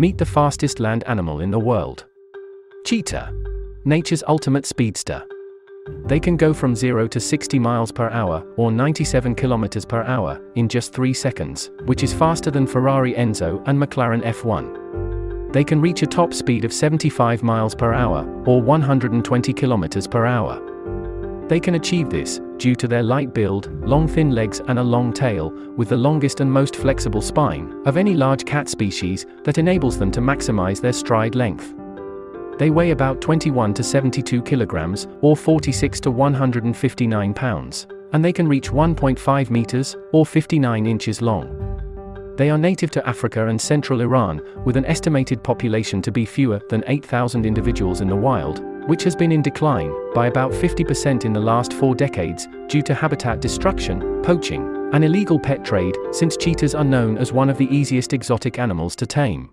Meet the fastest land animal in the world. Cheetah. Nature's ultimate speedster. They can go from 0 to 60 miles per hour, or 97 kilometers per hour, in just 3 seconds, which is faster than Ferrari Enzo and McLaren F1. They can reach a top speed of 75 miles per hour, or 120 kilometers per hour. They can achieve this, due to their light build, long thin legs and a long tail, with the longest and most flexible spine, of any large cat species, that enables them to maximize their stride length. They weigh about 21 to 72 kilograms, or 46 to 159 pounds, and they can reach 1.5 meters, or 59 inches long. They are native to Africa and central Iran, with an estimated population to be fewer than 8,000 individuals in the wild, which has been in decline by about 50% in the last four decades due to habitat destruction, poaching, and illegal pet trade, since cheetahs are known as one of the easiest exotic animals to tame.